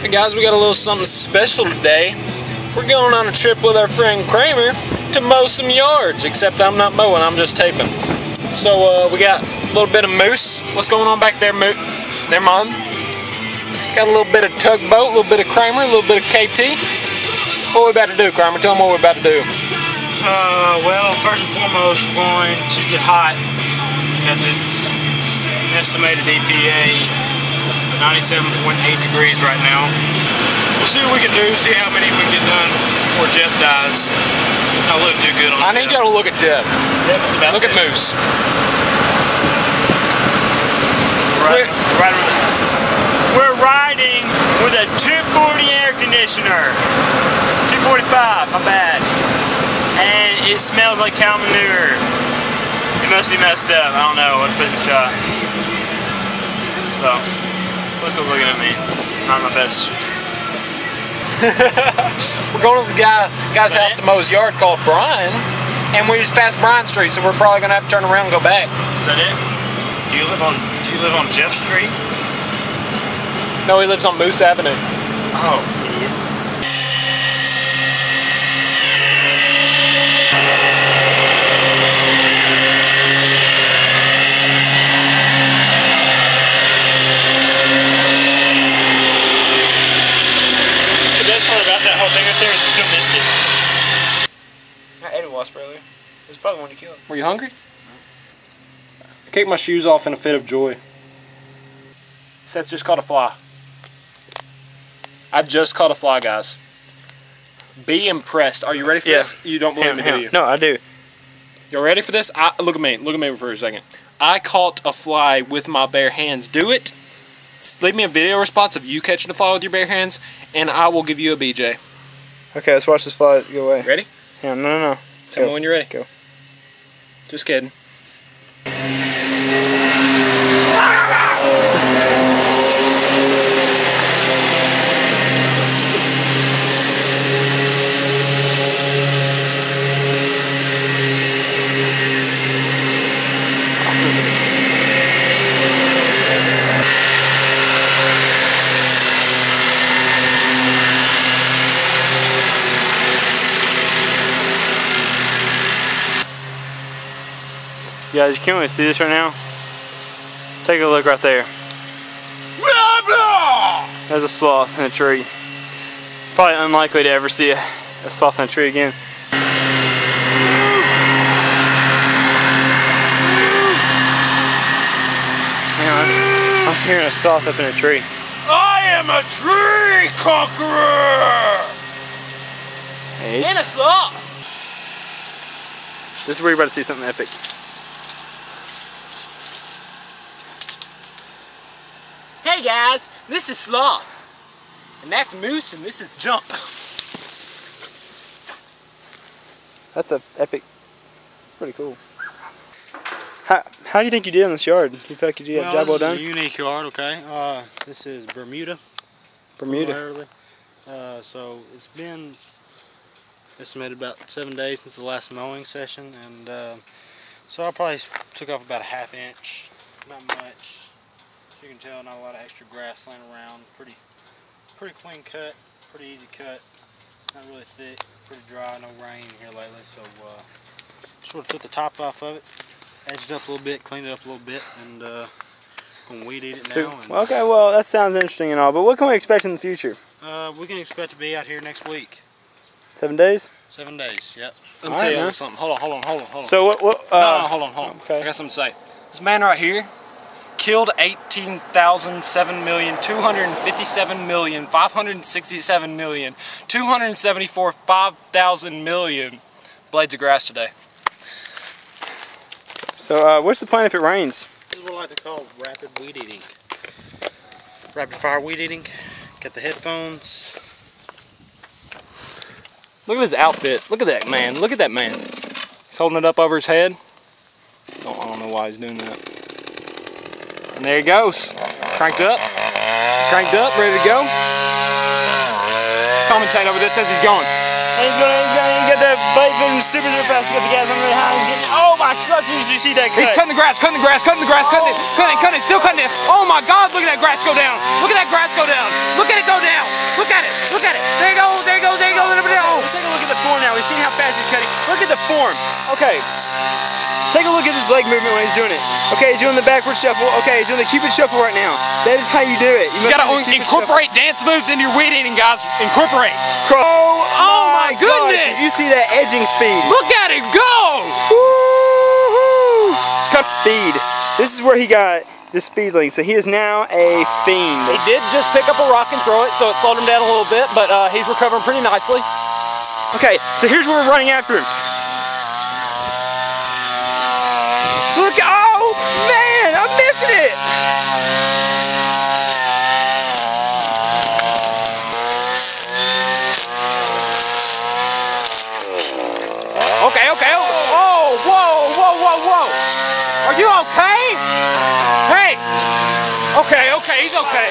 Hey guys, we got a little something special today. We're going on a trip with our friend Kramer to mow some yards, except I'm not mowing, I'm just taping. So uh, we got a little bit of moose. What's going on back there, Moose? There, Mom. Got a little bit of tugboat, a little bit of Kramer, a little bit of KT. What we about to do, Kramer? Tell them what we're about to do. Uh, well, first and foremost, we're going to get hot because it's an estimated EPA 97.8 degrees right now. We'll see what we can do, see how many we can get done before Jeff dies. Not look too good on I need y'all to look at Jeff. Jeff is about Look at. Moose. Right, right, we're riding with a 240 air conditioner. 245, my bad. And it smells like cow manure. It must be messed up. I don't know. I put it in the shot. So, look who's looking at me. Not my best. We're going to this guy, guy's house to mow his yard called Brian, and we just passed Brian Street, so we're probably gonna have to turn around and go back. Is that it? Do you live on Do you live on Jeff Street? No, he lives on Moose Avenue. Oh, It was probably one you. Were you hungry? I kicked my shoes off in a fit of joy. Seth just caught a fly. I just caught a fly, guys. Be impressed. Are you ready for Yeah. this? You don't believe me, do you? No, I do. You ready for this? I, look at me. Look at me for a second. I caught a fly with my bare hands. Do it. Leave me a video response of you catching a fly with your bare hands, and I will give you a BJ. Okay, let's watch this fly go away. Ready? Yeah, no, no, no. Tell me when you're ready. Go. Just kidding. You guys, you can't really see this right now. Take a look right there. There's a sloth in a tree. Probably unlikely to ever see a, a sloth in a tree again. On. I'm hearing a sloth up in a tree. I am a tree conqueror! Hey, And a sloth. this is where you're about to see something epic. Hey guys, this is Sloth. And that's Moose, and this is Jump. That's a epic. Pretty cool. How, how do you think you did in this yard? You feel like you did a job well this done? is a unique yard, okay? Uh, this is Bermuda. Bermuda. primarily. Uh, so it's been estimated about seven days since the last mowing session, and uh, so I probably took off about a half inch, not much. You can tell, not a lot of extra grass laying around. Pretty, pretty clean cut, pretty easy cut. Not really thick, pretty dry. No rain here lately, so uh, sort of took the top off of it, edged it up a little bit, cleaned it up a little bit, and uh, gonna weed eat it now. So, and, okay, well, that sounds interesting and all, but what can we expect in the future? uh, we can expect to be out here next week. Seven days? Seven days, yep. Let me All tell right, you man. something. Hold on, hold on, hold on, hold on. So what, what, no, no, uh, hold on, hold on. okay. I got something to say. This man right here killed 18,007 million, 257 million, 567 million, 274, 5,000 million blades of grass today. so uh, what's the plan if it rains? This is what I like to call rapid weed eating. Rapid fire weed eating. Get the headphones. Look at his outfit. Look at that man. Look at that man. He's holding it up over his head. Don't, I don't know why he's doing that. And there he goes. Cranked up. Cranked up, ready to go. Commentate over this as he's going. He's gonna, he's gonna get the blade moving super super fast, get the gas on really high. He's getting, oh my gosh, did you see that cut? He's cutting the grass, cutting the grass, cutting the grass, cutting it, oh. cutting it, cutting it, still cutting it. Oh my God, look at that grass go down. Look at that grass go down. Look at it go down. Look at it. Look at it. There you go. There you go. There you go. There you go. Let's take a look at the form now. We've seen how fast he's cutting. Look at the form. Okay. Take a look at his leg movement when he's doing it. Okay, he's doing the backward shuffle. Okay, he's doing the cupid shuffle right now. That is how you do it. You You, gotta do the shuffle. incorporate dance moves into your weed eating, guys. Incorporate. Cro- Oh, my God, goodness. did You see that edging speed. Look at it go. Woo-hoo! Cut speed. This is where he got the speed link. So he is now a fiend. He did just pick up a rock and throw it, so it slowed him down a little bit, but uh, he's recovering pretty nicely. Okay, so here's where we're running after him. Look, oh man, I'm missing it. Okay, okay. Oh, whoa, whoa, whoa, whoa. Are you okay? Hey. Okay, okay, he's okay.